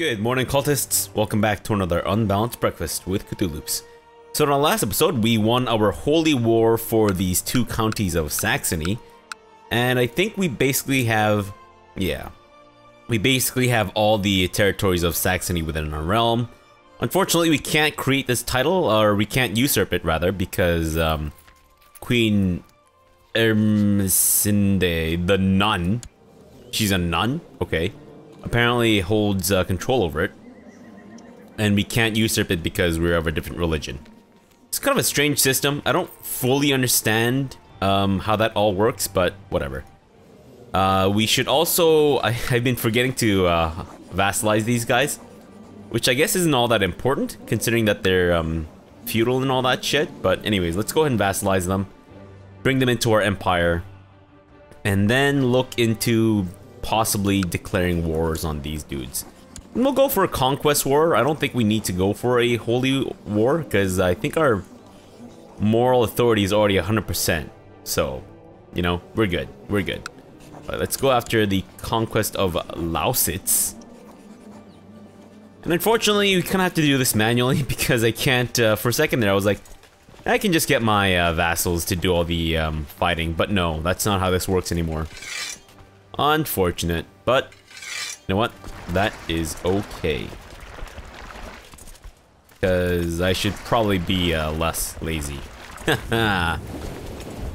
Good morning, cultists. Welcome back to another Unbalanced Breakfast with CthuLoops. So in our last episode, we won our holy war for these two counties of Saxony. And I think we basically have... Yeah. We basically have all the territories of Saxony within our realm. Unfortunately, we can't create this title, or we can't usurp it, rather, because um, Queen Ermesinde, the nun, she's a nun? Okay apparently holds uh, control over it. And we can't usurp it because we're of a different religion. It's kind of a strange system. I don't fully understand um, how that all works, but whatever. Uh, we should also... I, have been forgetting to uh, vassalize these guys. Which I guess isn't all that important, considering that they're um, feudal and all that shit. But anyways, let's go ahead and vassalize them. Bring them into our empire. And then look into possibly declaring wars on these dudes. And we'll go for a conquest war. I don't think we need to go for a holy war because I think our moral authority is already 100%. So, you know, we're good. We're good. Right, let's go after the conquest of Lausitz. And unfortunately, we kind of have to do this manually because I can't, uh, for a second there, I was like, I can just get my uh, vassals to do all the um, fighting, but no, that's not how this works anymore. Unfortunate, but you know what? That is okay. Because I should probably be uh, less lazy.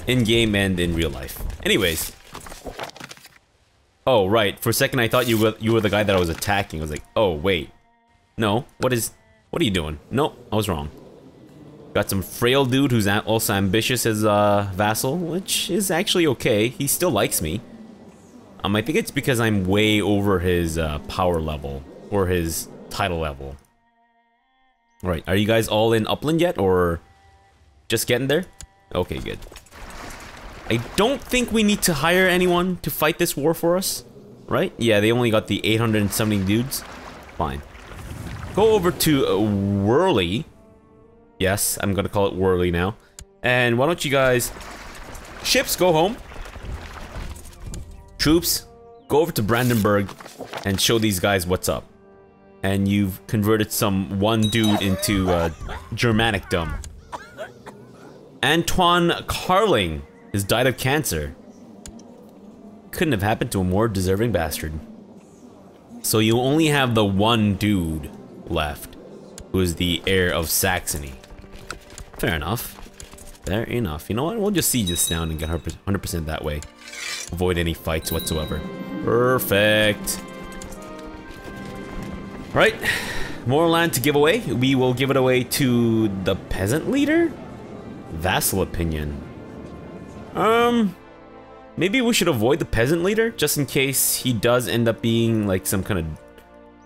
in game and in real life. Anyways. Oh, right. For a second I thought you were you were the guy that I was attacking. I was like, oh, wait. No. What is... What are you doing? Nope. I was wrong. Got some frail dude who's also ambitious as a vassal, which is actually okay. He still likes me. Um, I think it's because I'm way over his uh, power level or his title level. Right, are you guys all in Upland yet or just getting there? Okay, good. I don't think we need to hire anyone to fight this war for us, right? Yeah, they only got the 870 dudes. Fine. Go over to uh, Whirly. Yes, I'm gonna call it Whirly now. And why don't you guys... Ships, go home. Troops, go over to Brandenburg and show these guys what's up. And you've converted some one dude into uh, Germanic dumb. Antoine Carling has died of cancer. Couldn't have happened to a more deserving bastard. So you only have the one dude left, who is the heir of Saxony. Fair enough. Fair enough. You know what? We'll just siege this down and get 100% that way. Avoid any fights whatsoever. Perfect. Right. More land to give away. We will give it away to the peasant leader? Vassal opinion. Um, maybe we should avoid the peasant leader just in case he does end up being like some kind of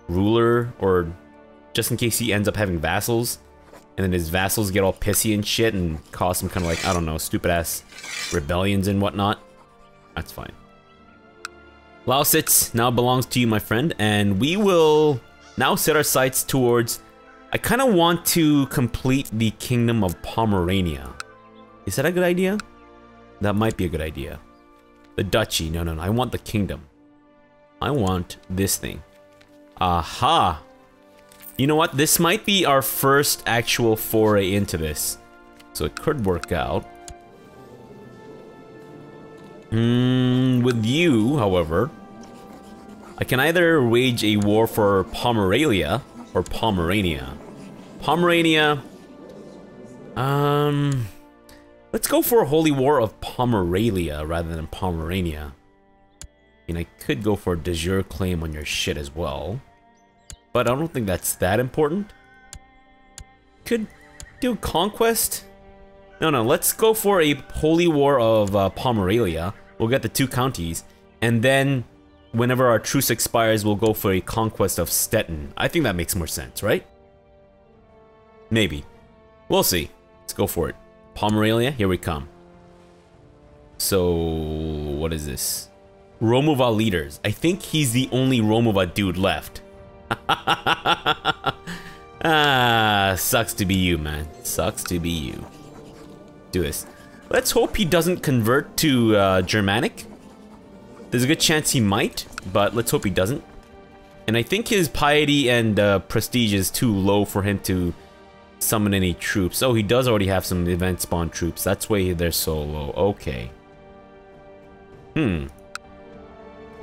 ruler or just in case he ends up having vassals and then his vassals get all pissy and shit and cause some kind of like, I don't know, stupid ass rebellions and whatnot. That's fine. Lausitz now belongs to you, my friend, and we will now set our sights towards... I kind of want to complete the Kingdom of Pomerania. Is that a good idea? That might be a good idea. The Duchy. No, no, no. I want the Kingdom. I want this thing. Aha! You know what? This might be our first actual foray into this. So it could work out. Hmm, with you, however, I can either wage a war for Pomerelia or Pomerania. Pomerania, um, let's go for a holy war of Pomerelia rather than Pomerania. I mean, I could go for a de jure claim on your shit as well, but I don't think that's that important. Could do conquest. No, no, let's go for a holy war of uh, Pomerelia. We'll get the two counties, and then whenever our truce expires, we'll go for a conquest of Stettin. I think that makes more sense, right? Maybe. We'll see. Let's go for it. Pomerelia, here we come. So, what is this? Romuva leaders. I think he's the only Romuva dude left. ah, sucks to be you, man. Sucks to be you. Do this. Let's hope he doesn't convert to uh, Germanic. There's a good chance he might, but let's hope he doesn't. And I think his piety and uh, prestige is too low for him to summon any troops. Oh, he does already have some event spawn troops. That's why they're so low. Okay. Hmm.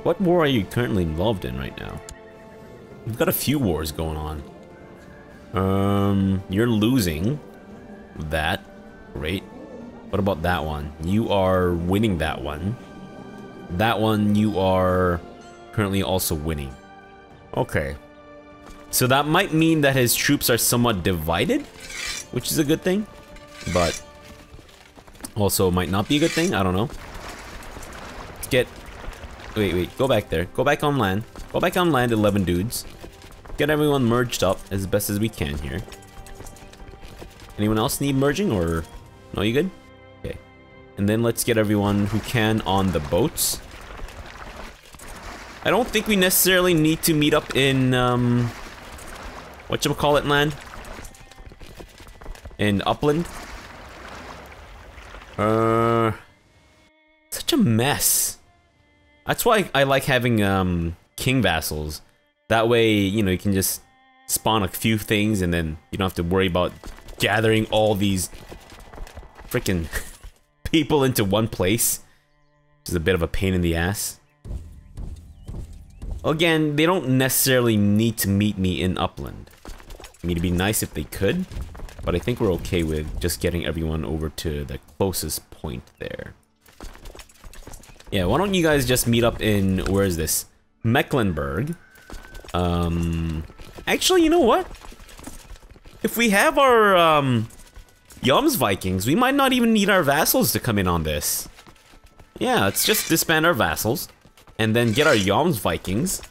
What war are you currently involved in right now? We've got a few wars going on. Um, you're losing that. Great. What about that one? You are winning that one. That one you are currently also winning. Okay. So that might mean that his troops are somewhat divided, which is a good thing, but also might not be a good thing. I don't know. Let's get... Wait, wait, go back there. Go back on land. Go back on land, 11 dudes. Get everyone merged up as best as we can here. Anyone else need merging or... No, you good? And then let's get everyone who can on the boats. I don't think we necessarily need to meet up in, um... Whatchamacallit land? In Upland? Uh... Such a mess. That's why I like having, um, king vassals. That way, you know, you can just spawn a few things and then you don't have to worry about gathering all these freaking people into one place. Which is a bit of a pain in the ass. Again, they don't necessarily need to meet me in Upland. I mean, it'd be nice if they could, but I think we're okay with just getting everyone over to the closest point there. Yeah, why don't you guys just meet up in, where is this? Mecklenburg. Um, actually, you know what? If we have our, um, Jomsvikings, we might not even need our vassals to come in on this. Yeah, let's just disband our vassals, and then get our Jomsvikings,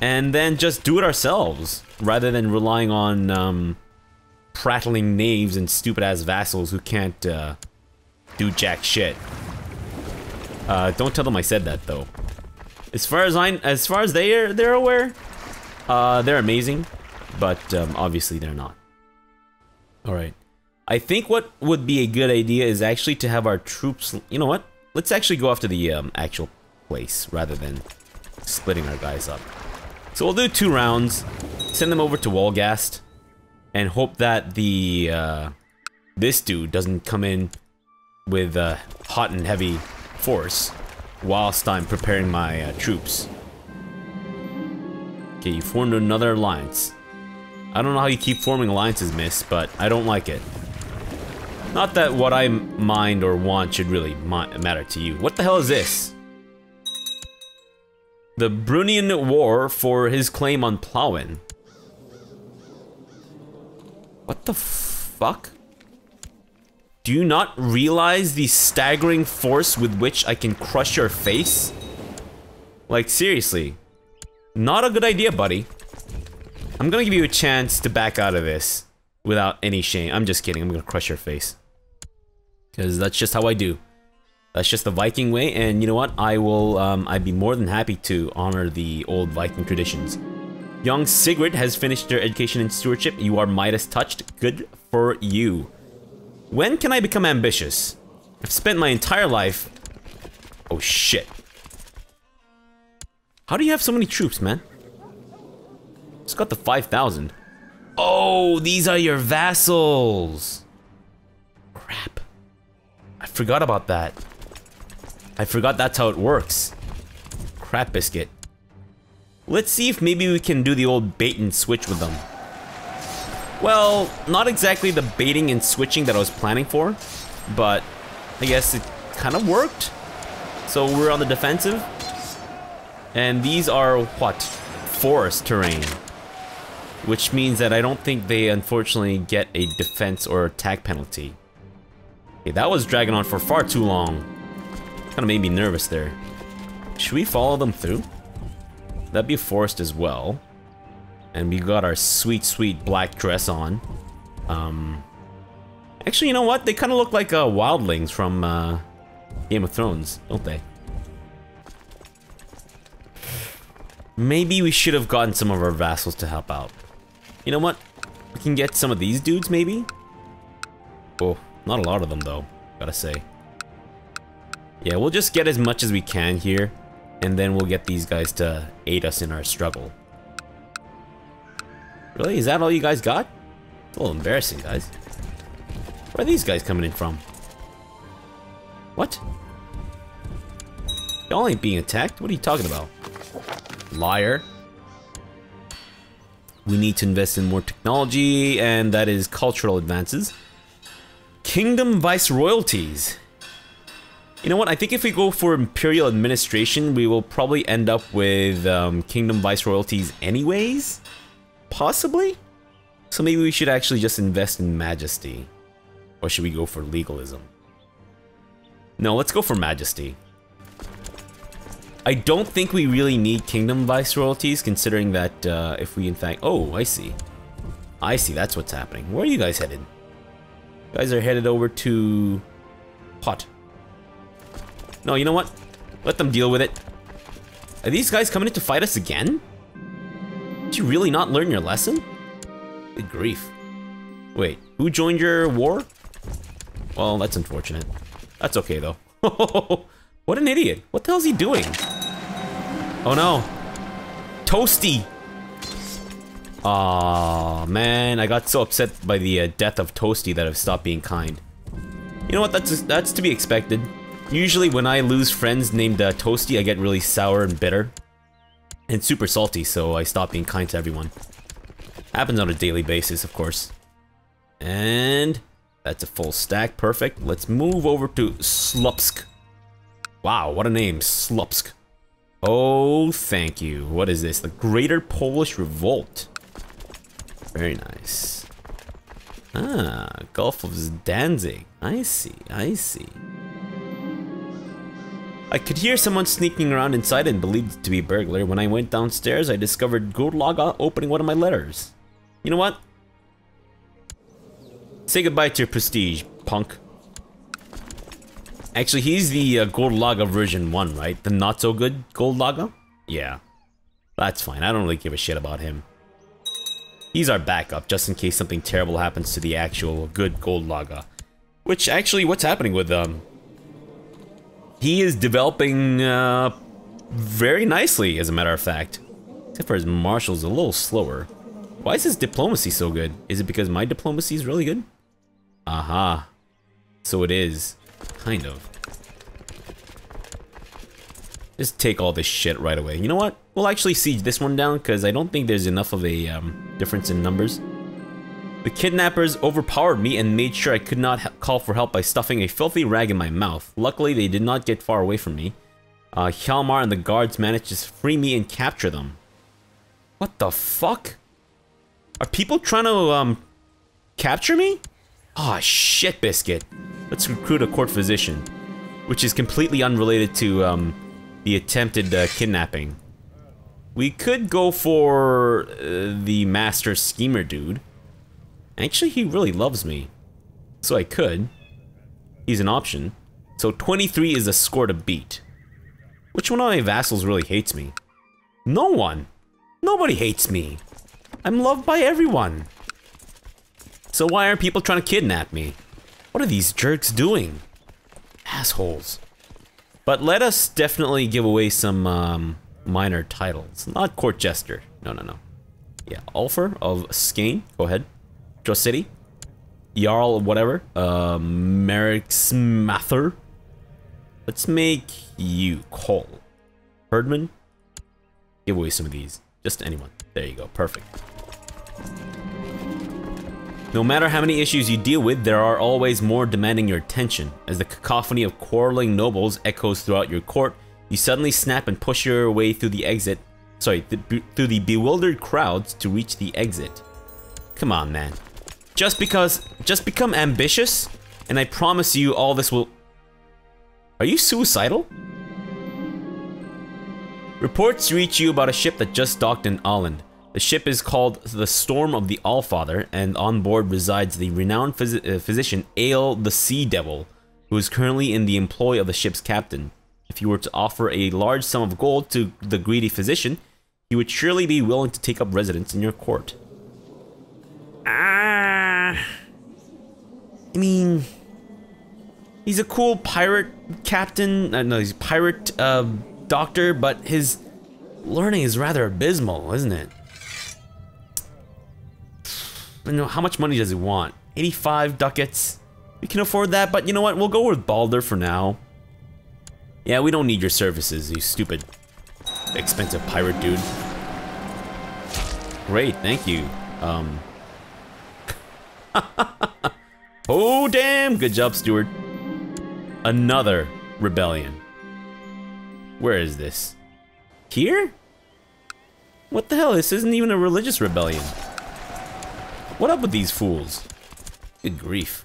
and then just do it ourselves, rather than relying on, um, prattling knaves and stupid-ass vassals who can't, uh, do jack shit. Uh, don't tell them I said that, though. As far as I, as far as they are, they're aware, uh, they're amazing, but um, obviously they're not. All right. I think what would be a good idea is actually to have our troops. You know what? Let's actually go after the um, actual place rather than splitting our guys up. So we'll do two rounds, send them over to Wolgast, and hope that the uh, this dude doesn't come in with uh, hot and heavy force whilst I'm preparing my uh, troops. Okay, you formed another alliance. I don't know how you keep forming alliances, miss, but I don't like it. Not that what I mind or want should really matter to you. What the hell is this? The Brunian War for his claim on Plowin. What the fuck? Do you not realize the staggering force with which I can crush your face? Like, seriously. Not a good idea, buddy. I'm gonna give you a chance to back out of this without any shame. I'm just kidding. I'm gonna crush your face. Because that's just how I do. That's just the Viking way, and you know what? I will, um, I'd be more than happy to honor the old Viking traditions. Young Sigrid has finished her education and stewardship. You are Midas touched. Good for you. When can I become ambitious? I've spent my entire life... Oh, shit. How do you have so many troops, man? It's got the 5,000. Oh, these are your vassals. Crap. I forgot about that. I forgot that's how it works. Crap biscuit. Let's see if maybe we can do the old bait and switch with them. Well, not exactly the baiting and switching that I was planning for, but I guess it kind of worked. So we're on the defensive. And these are, what, forest terrain. Which means that I don't think they unfortunately get a defense or attack penalty. Okay, that was dragging on for far too long. Kind of made me nervous there. Should we follow them through? That'd be a forest as well. And we got our sweet, sweet black dress on. Um, actually, you know what? They kind of look like uh, wildlings from uh, Game of Thrones, don't they? Maybe we should have gotten some of our vassals to help out. You know what? We can get some of these dudes, maybe? Oh, not a lot of them, though, gotta say. Yeah, we'll just get as much as we can here, and then we'll get these guys to aid us in our struggle. Really? Is that all you guys got? A little embarrassing, guys. Where are these guys coming in from? What? Y'all ain't being attacked? What are you talking about? Liar. We need to invest in more technology, and that is cultural advances. Kingdom Viceroyalties. You know what? I think if we go for Imperial Administration, we will probably end up with um, Kingdom Viceroyalties anyways? Possibly? So maybe we should actually just invest in Majesty. Or should we go for Legalism? No, let's go for Majesty. I don't think we really need Kingdom Viceroyalties, considering that uh, if we in fact... Oh, I see. I see, that's what's happening. Where are you guys headed? Guys are headed over to... Pot. No, you know what? Let them deal with it. Are these guys coming in to fight us again? Did you really not learn your lesson? Good grief. Wait, who joined your war? Well, that's unfortunate. That's okay, though. what an idiot. What the hell's he doing? Oh, no. Toasty! Aw, man. I got so upset by the uh, death of Toasty that I've stopped being kind. You know what? That's, that's to be expected. Usually when I lose friends named uh, Toasty, I get really sour and bitter. And super salty, so I stop being kind to everyone. Happens on a daily basis, of course. And that's a full stack, perfect. Let's move over to Slupsk. Wow, what a name, Slupsk. Oh, thank you. What is this? The Greater Polish Revolt. Very nice. Ah, Gulf of Danzig. I see, I see. I could hear someone sneaking around inside and believed it to be a burglar. When I went downstairs, I discovered Gurlaga opening one of my letters. You know what? Say goodbye to your prestige, punk. Actually, he's the uh, version 1, right? The not-so-good Gurlaga? Yeah. That's fine. I don't really give a shit about him. He's our backup, just in case something terrible happens to the actual good Gurlaga. Which, actually, what's happening with um, he is developing uh, very nicely, as a matter of fact. Except for his marshals a little slower. Why is his diplomacy so good? Is it because my diplomacy is really good? Aha. So it is. Kind of. Just take all this shit right away. You know what? We'll actually siege this one down because I don't think there's enough of a um, difference in numbers. The kidnappers overpowered me and made sure I could not call for help by stuffing a filthy rag in my mouth. Luckily, they did not get far away from me. Uh, Hjalmar and the guards managed to free me and capture them. What the fuck? Are people trying to, um, capture me? Ah, oh, shit, Biscuit. Let's recruit a court physician. Which is completely unrelated to, um, the attempted uh, kidnapping. We could go for uh, the master schemer dude. Actually, he really loves me. So I could. He's an option. So 23 is a score to beat. Which one of my vassals really hates me? No one. Nobody hates me. I'm loved by everyone. So why aren't people trying to kidnap me? What are these jerks doing? Assholes. But let us definitely give away some um, minor titles. Not court jester. No, no, no. Yeah, Ulfer of Skane. Go ahead. Draw City, Jarl, whatever, uh, Merrick Smather. Let's make you Cole. Herdman. Give away some of these. Just anyone. There you go. Perfect. No matter how many issues you deal with, there are always more demanding your attention. As the cacophony of quarreling nobles echoes throughout your court, you suddenly snap and push your way through the exit, sorry, th through the bewildered crowds to reach the exit. Come on, man. Just because, just become ambitious, and I promise you all this will... Are you suicidal? Reports reach you about a ship that just docked in Åland. The ship is called the Storm of the Allfather, and on board resides the renowned phys uh, physician Ale the Sea Devil, who is currently in the employ of the ship's captain. If you were to offer a large sum of gold to the greedy physician, he would surely be willing to take up residence in your court. Ah. I mean, he's a cool pirate captain. Uh, no, he's a pirate uh, doctor, but his learning is rather abysmal, isn't it? I know how much money does he want? 85 ducats. We can afford that, but you know what? We'll go with Balder for now. Yeah, we don't need your services, you stupid expensive pirate dude. Great, thank you. Um. oh, damn! Good job, Steward. Another rebellion. Where is this? Here? What the hell? This isn't even a religious rebellion. What up with these fools? Good grief.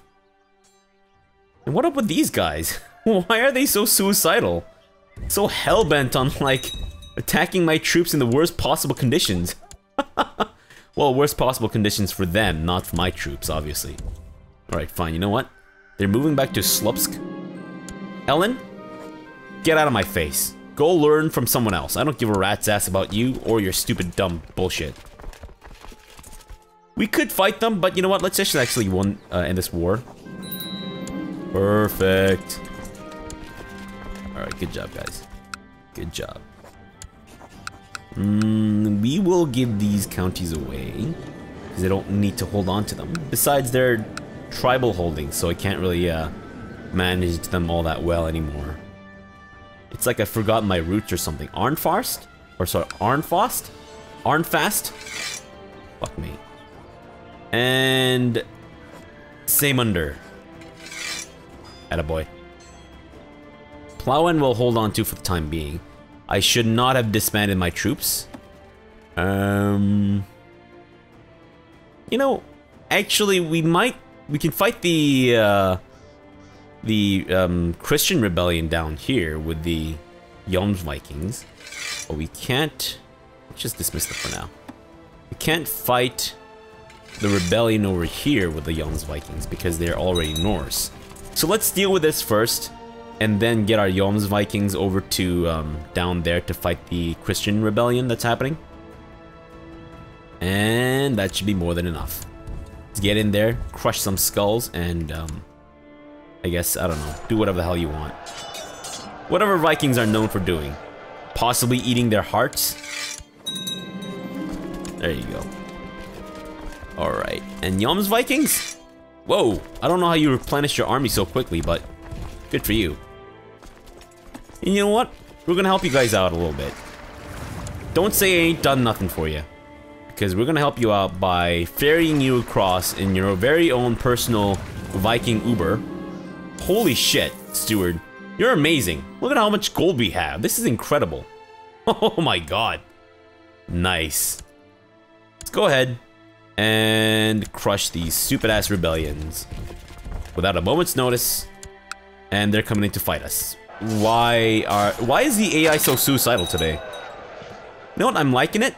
And what up with these guys? Why are they so suicidal? So hell-bent on, like, attacking my troops in the worst possible conditions. well, worst possible conditions for them, not for my troops, obviously. Alright, fine, you know what? They're moving back to Slupsk. Ellen, get out of my face. Go learn from someone else. I don't give a rat's ass about you or your stupid dumb bullshit. We could fight them, but you know what? Let's just actually win uh, in this war. Perfect. Good job, guys. Good job. Mm, we will give these counties away. Because they don't need to hold on to them. Besides, they're tribal holdings, so I can't really uh, manage them all that well anymore. It's like I've forgotten my roots or something. Arnfast? Or sorry, Arnfast? Arnfast? Fuck me. And... Samunder. Attaboy. Plowen will hold on to for the time being. I should not have disbanded my troops. Um... You know, actually, we might... We can fight the, uh, The, um, Christian rebellion down here with the Jomsvikings. But we can't... Just dismiss them for now. We can't fight the rebellion over here with the Jomsvikings because they're already Norse. So let's deal with this first and then get our Jomsvikings over to um, down there to fight the Christian rebellion that's happening. And that should be more than enough. Let's get in there, crush some skulls, and um, I guess, I don't know, do whatever the hell you want. Whatever Vikings are known for doing. Possibly eating their hearts. There you go. Alright, and Jomsvikings? Whoa, I don't know how you replenish your army so quickly, but good for you. And you know what? We're gonna help you guys out a little bit. Don't say I ain't done nothing for you. Because we're gonna help you out by ferrying you across in your very own personal Viking Uber. Holy shit, Steward. You're amazing. Look at how much gold we have. This is incredible. Oh my god. Nice. Let's go ahead and crush these stupid ass rebellions without a moment's notice. And they're coming in to fight us. Why are why is the AI so suicidal today? You know what? I'm liking it,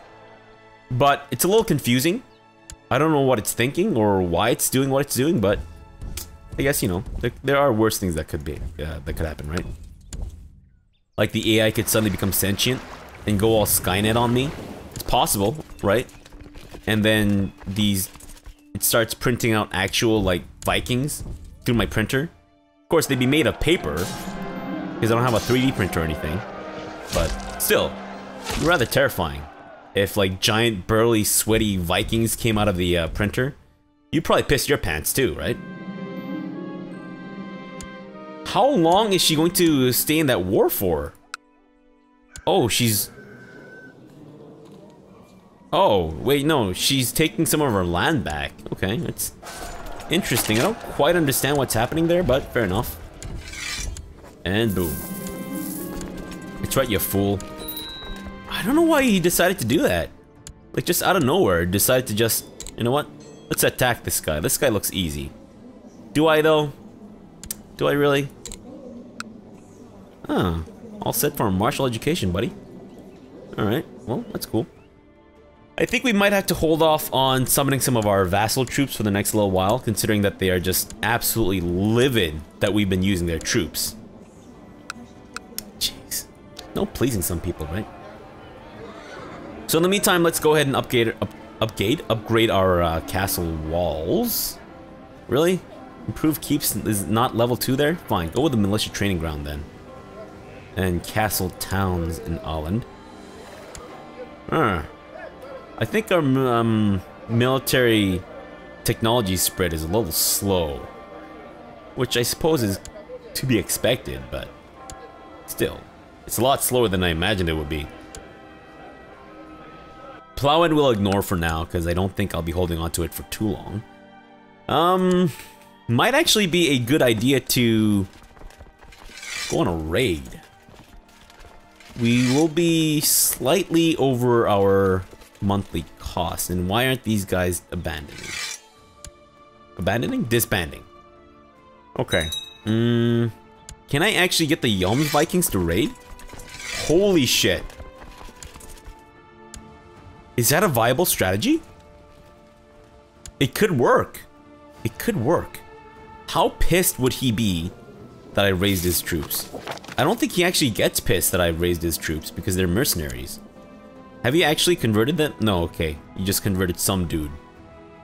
but it's a little confusing. I don't know what it's thinking or why it's doing what it's doing, but I guess you know there, there are worse things that could be uh, that could happen, right? Like the AI could suddenly become sentient and go all Skynet on me. It's possible, right? And then these, it starts printing out actual like Vikings through my printer. Of course, they'd be made of paper, because I don't have a 3D printer or anything. But still, rather terrifying. If like giant, burly, sweaty Vikings came out of the uh, printer, you'd probably piss your pants too, right? How long is she going to stay in that war for? Oh, she's... Oh, wait, no, she's taking some of her land back. Okay, that's interesting. I don't quite understand what's happening there, but fair enough. And boom. That's right, you fool. I don't know why he decided to do that. Like, just out of nowhere, decided to just... You know what? Let's attack this guy. This guy looks easy. Do I, though? Do I really? Huh. All set for martial education, buddy. Alright, well, that's cool. I think we might have to hold off on summoning some of our vassal troops for the next little while, considering that they are just absolutely livid that we've been using their troops. No pleasing some people, right? So in the meantime, let's go ahead and upgrade, up, upgrade, upgrade our uh, castle walls. Really? Improve keeps is not level 2 there? Fine, go with the militia training ground then. And castle towns in Holland. Huh. I think our um, military technology spread is a little slow. Which I suppose is to be expected, but still. It's a lot slower than I imagined it would be. Plowin will ignore for now, because I don't think I'll be holding onto it for too long. Um, might actually be a good idea to go on a raid. We will be slightly over our monthly cost, and why aren't these guys abandoning? Abandoning? Disbanding. Okay. Hmm. Can I actually get the Jomsvikings to raid? Holy shit. Is that a viable strategy? It could work. It could work. How pissed would he be that I raised his troops? I don't think he actually gets pissed that I raised his troops because they're mercenaries. Have you actually converted them? No, okay. You just converted some dude.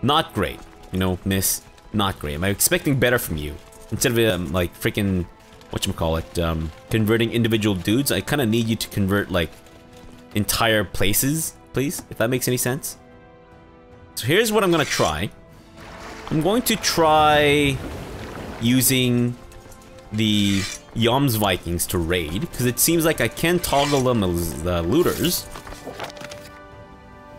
Not great. You know, miss. Not great. Am I expecting better from you? Instead of, um, like, freaking... Whatchamacallit, um, converting individual dudes, I kind of need you to convert, like, entire places, please, if that makes any sense. So here's what I'm gonna try. I'm going to try using the Jomsvikings to raid, because it seems like I can toggle them as the looters.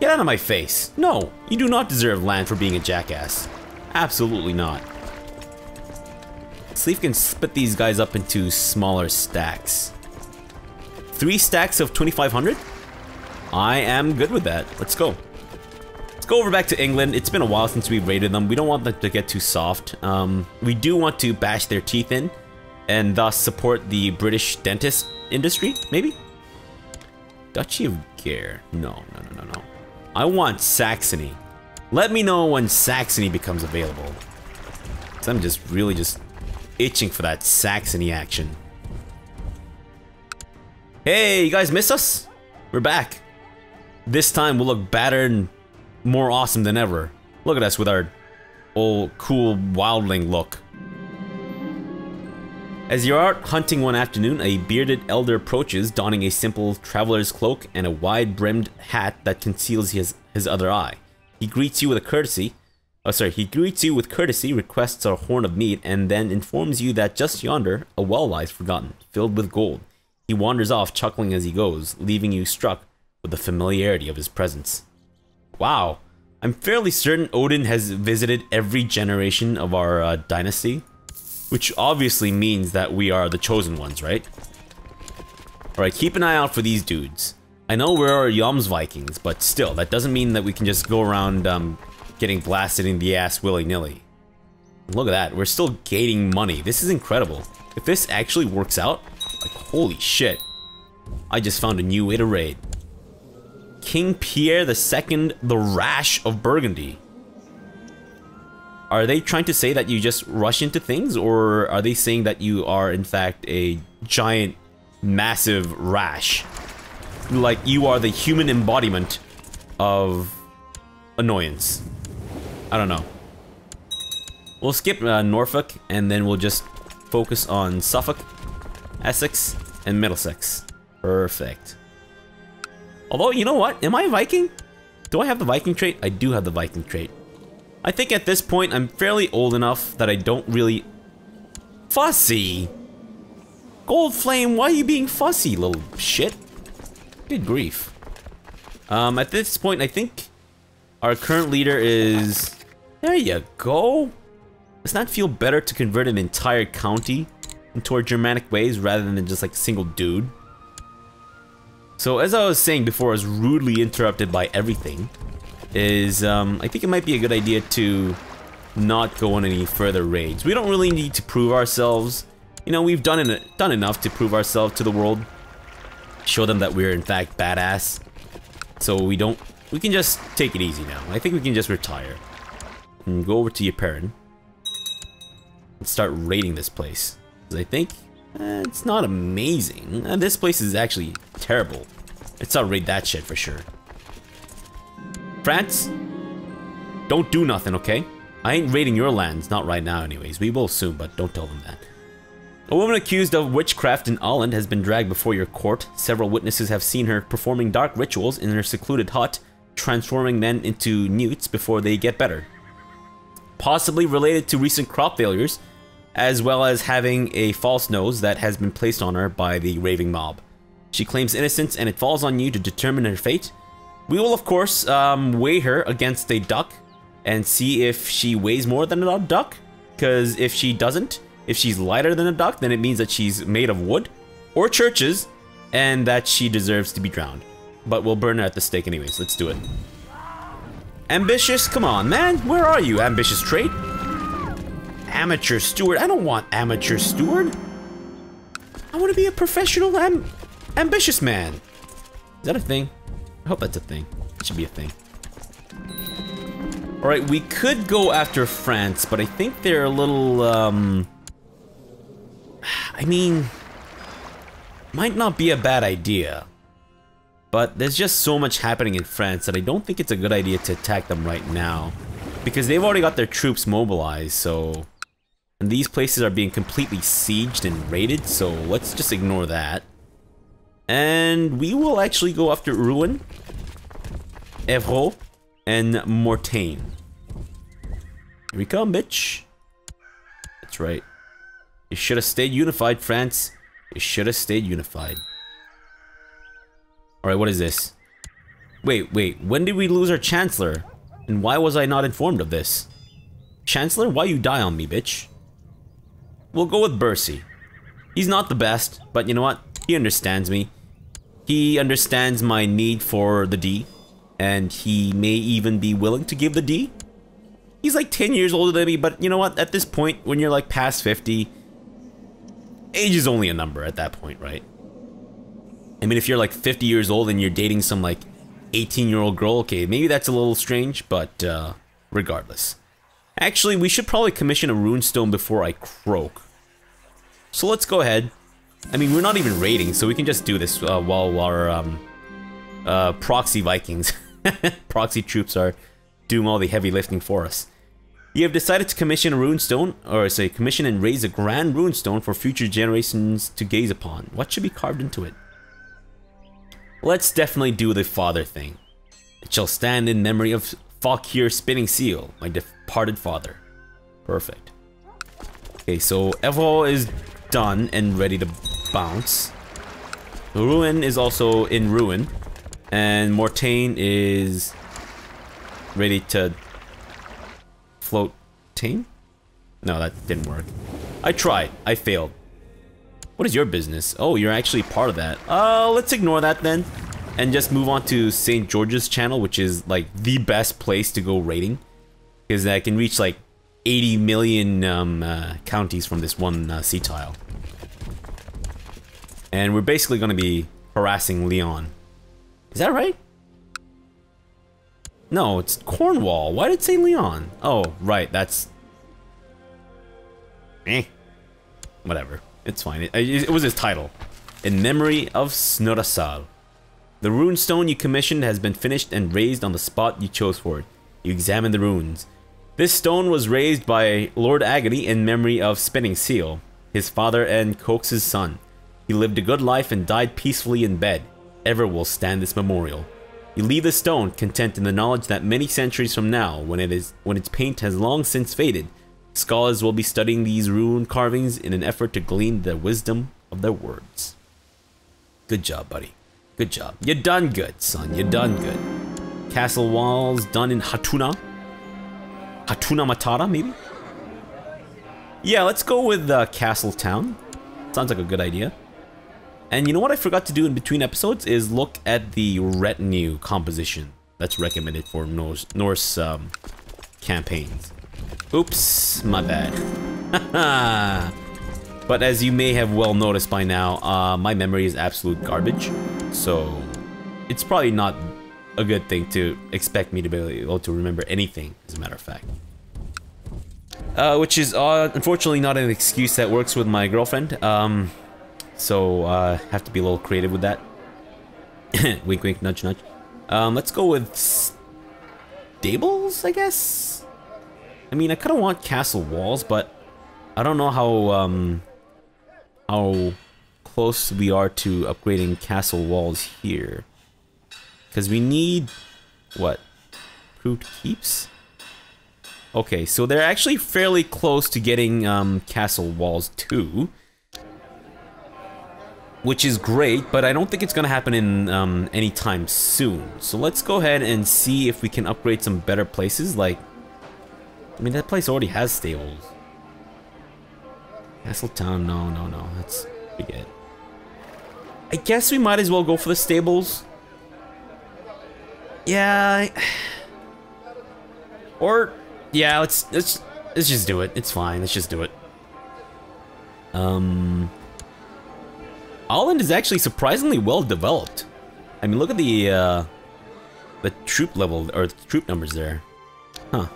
Get out of my face. No, you do not deserve land for being a jackass. Absolutely not. Sleeve can split these guys up into smaller stacks. Three stacks of 2,500? I am good with that. Let's go Let's go over back to England. It's been a while since we've raided them. We don't want them to get too soft. Um, we do want to bash their teeth in and thus support the British dentist industry, maybe? Duchy of Gare. No, no, no, no, no. I want Saxony. Let me know when Saxony becomes available. Cause I'm just really just itching for that Saxony action. Hey, you guys miss us? We're back. This time we'll look battered and more awesome than ever. Look at us with our old cool wildling look. As you're out hunting one afternoon, a bearded elder approaches, donning a simple traveler's cloak and a wide-brimmed hat that conceals his, his other eye. He greets you with a courtesy, oh sorry, he greets you with courtesy, requests a horn of meat, and then informs you that just yonder, a well lies forgotten, filled with gold. He wanders off, chuckling as he goes, leaving you struck with the familiarity of his presence. Wow. I'm fairly certain Odin has visited every generation of our uh, dynasty. Which obviously means that we are the chosen ones, right? Alright, keep an eye out for these dudes. I know we're Jomsvikings, but still, that doesn't mean that we can just go around um, getting blasted in the ass willy-nilly. Look at that, we're still gaining money. This is incredible. If this actually works out, like holy shit. I just found a new way to raid. King Pierre II the Rash of Burgundy. Are they trying to say that you just rush into things, or are they saying that you are in fact a giant, massive rash? Like you are the human embodiment of annoyance. I don't know. We'll skip uh, Norfolk, and then we'll just focus on Suffolk, Essex, and Middlesex. Perfect. Although, you know what? Am I a Viking? Do I have the Viking trait? I do have the Viking trait. I think at this point, I'm fairly old enough that I don't really... Fussy! Gold Flame, why are you being fussy, little shit? Good grief. Um, at this point, I think our current leader is... There you go! Does not feel better to convert an entire county into our Germanic ways rather than just like a single dude? So as I was saying before I was rudely interrupted by everything, is um, I think it might be a good idea to not go on any further raids. We don't really need to prove ourselves. You know, we've done, done enough to prove ourselves to the world. Show them that we're in fact badass. So we don't, we can just take it easy now. I think we can just retire. And go over to Ypern. And start raiding this place. I think Eh, it's not amazing. Uh, this place is actually terrible. Let's not raid that shit for sure. France? Don't do nothing, okay? I ain't raiding your lands, not right now anyways. We will soon, but don't tell them that. A woman accused of witchcraft in Holland has been dragged before your court. Several witnesses have seen her performing dark rituals in her secluded hut, transforming men into newts before they get better. Possibly related to recent crop failures, as well as having a false nose that has been placed on her by the raving mob. She claims innocence and it falls on you to determine her fate. We will, of course, um, weigh her against a duck and see if she weighs more than a duck. Because if she doesn't, if she's lighter than a duck, then it means that she's made of wood or churches and that she deserves to be drowned. But we'll burn her at the stake anyways. Let's do it. Ambitious? Come on, man. Where are you, ambitious trait? Amateur steward? I don't want amateur steward. I want to be a professional am ambitious man. Is that a thing? I hope that's a thing. It should be a thing. Alright, we could go after France, but I think they're a little, um... I mean... Might not be a bad idea. But there's just so much happening in France that I don't think it's a good idea to attack them right now. Because they've already got their troops mobilized, so... And these places are being completely sieged and raided, so let's just ignore that. And we will actually go after Rouen, Evreux, and Mortain. Here we come, bitch. That's right. You should have stayed unified, France. You should have stayed unified. Alright, what is this? Wait, wait, when did we lose our Chancellor? And why was I not informed of this? Chancellor, why you die on me, bitch? We'll go with Bercy. He's not the best, but you know what? He understands me. He understands my need for the D and he may even be willing to give the D. He's like 10 years older than me, but you know what? At this point, when you're like past 50, age is only a number at that point, right? I mean, if you're like 50 years old and you're dating some like 18 year old girl, okay, maybe that's a little strange, but uh, regardless. Actually, we should probably commission a runestone before I croak. So let's go ahead. I mean, we're not even raiding, so we can just do this uh, while our um, uh, proxy Vikings Proxy troops are doing all the heavy lifting for us. You have decided to commission a runestone, or say commission and raise a grand runestone for future generations to gaze upon. What should be carved into it? Let's definitely do the father thing. It shall stand in memory of Fakir Spinning Seal, my departed father. Perfect. Okay, so Evreux is done and ready to bounce. Ruin is also in ruin. And Mortain is ready to float tame? No, that didn't work. I tried. I failed. What is your business? Oh, you're actually part of that. Uh, let's ignore that then. And just move on to St. George's channel, which is like the best place to go raiding. Because I can reach like 80 million um, uh, counties from this one uh, sea tile. And we're basically going to be harassing Leon. Is that right? No, it's Cornwall. Why did it say Leon? Oh, right, that's... Eh. Whatever. It's fine. It, it was his title. In memory of Snorasal. The rune stone you commissioned has been finished and raised on the spot you chose for it. You examine the runes. This stone was raised by Lord Agony in memory of Spinning Seal, his father and Cox's son. He lived a good life and died peacefully in bed ever will stand this memorial. You leave the stone content in the knowledge that many centuries from now, when it is when its paint has long since faded, scholars will be studying these rune carvings in an effort to glean the wisdom of their words. Good job, buddy. Good job. You done good, son. You done good. Castle walls done in Hatuna. Hatuna Matata, maybe? Yeah, let's go with uh, Castle Town. Sounds like a good idea. And you know what I forgot to do in between episodes is look at the retinue composition that's recommended for Norse, Norse um, campaigns. Oops, my bad. but as you may have well noticed by now, uh, my memory is absolute garbage. So it's probably not a good thing to expect me to be able to remember anything, as a matter of fact. Uh, which is uh, unfortunately not an excuse that works with my girlfriend. Um, so, uh, have to be a little creative with that. wink, wink, nudge, nudge. Um, let's go with stables, I guess? I mean, I kind of want castle walls, but I don't know how, um, how close we are to upgrading castle walls here. Because we need, what, proved keeps? Okay, so they're actually fairly close to getting um, castle walls too. Which is great, but I don't think it's going to happen in um, anytime soon. So let's go ahead and see if we can upgrade some better places. Like, I mean, that place already has stables. Castletown, no, no, no. That's forget. I guess we might as well go for the stables. Yeah. I... Or yeah, let's let's let's just do it. It's fine. Let's just do it. Um Holland is actually surprisingly well developed. I mean, look at the uh the troop level or the troop numbers there. Huh.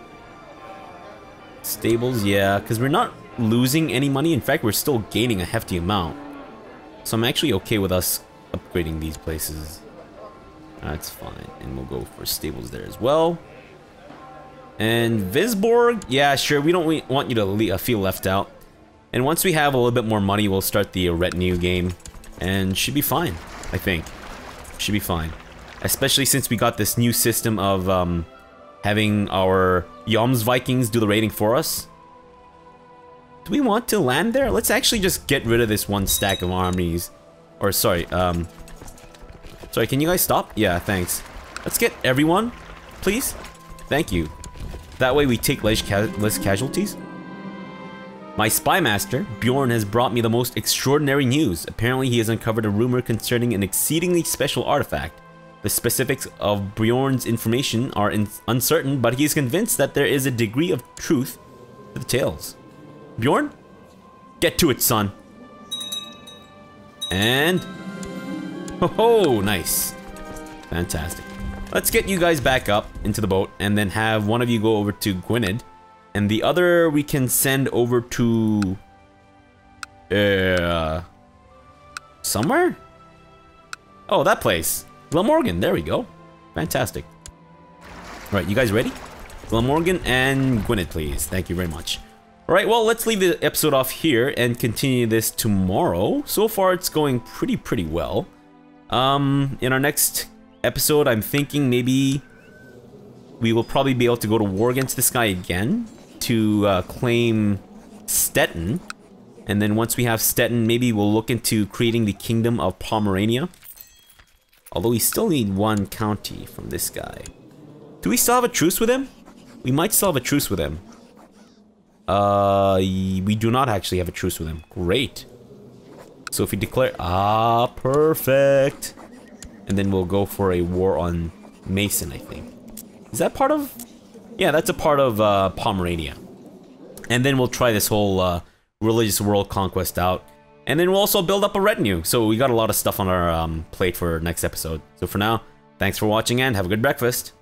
Stables, yeah, cuz we're not losing any money. In fact, we're still gaining a hefty amount. So I'm actually okay with us upgrading these places. That's fine. And we'll go for stables there as well. And Visborg, yeah, sure, we don't want you to uh, feel left out. And once we have a little bit more money, we'll start the retinue game. And should be fine, I think. Should be fine. Especially since we got this new system of um, having our Jomsvikings do the raiding for us. Do we want to land there? Let's actually just get rid of this one stack of armies. Or sorry, um... Sorry, can you guys stop? Yeah, thanks. Let's get everyone, please. Thank you. That way we take less, ca less casualties. My spy master, Bjorn, has brought me the most extraordinary news. Apparently he has uncovered a rumor concerning an exceedingly special artifact. The specifics of Bjorn's information are uncertain, but he is convinced that there is a degree of truth to the tales. Bjorn? Get to it, son. And... Oh, nice. Fantastic. Let's get you guys back up into the boat and then have one of you go over to Gwynedd. And the other we can send over to... Uh... Somewhere? Oh, that place. Glamorgan, there we go. Fantastic. Alright, you guys ready? Glamorgan and Gwynedd, please. Thank you very much. Alright, well, let's leave the episode off here and continue this tomorrow. So far, it's going pretty, pretty well. Um, in our next episode, I'm thinking maybe we will probably be able to go to war against this guy again to uh, claim Stettin. And then once we have Stettin, maybe we'll look into creating the Kingdom of Pomerania. Although we still need one county from this guy. Do we still have a truce with him? We might still have a truce with him. Uh, we do not actually have a truce with him. Great. So if we declare... Ah, perfect. And then we'll go for a war on Mason, I think. Is that part of... Yeah, that's a part of uh, Pomerania. And then we'll try this whole uh, religious world conquest out. And then we'll also build up a retinue. So we got a lot of stuff on our um, plate for next episode. So for now, thanks for watching and have a good breakfast.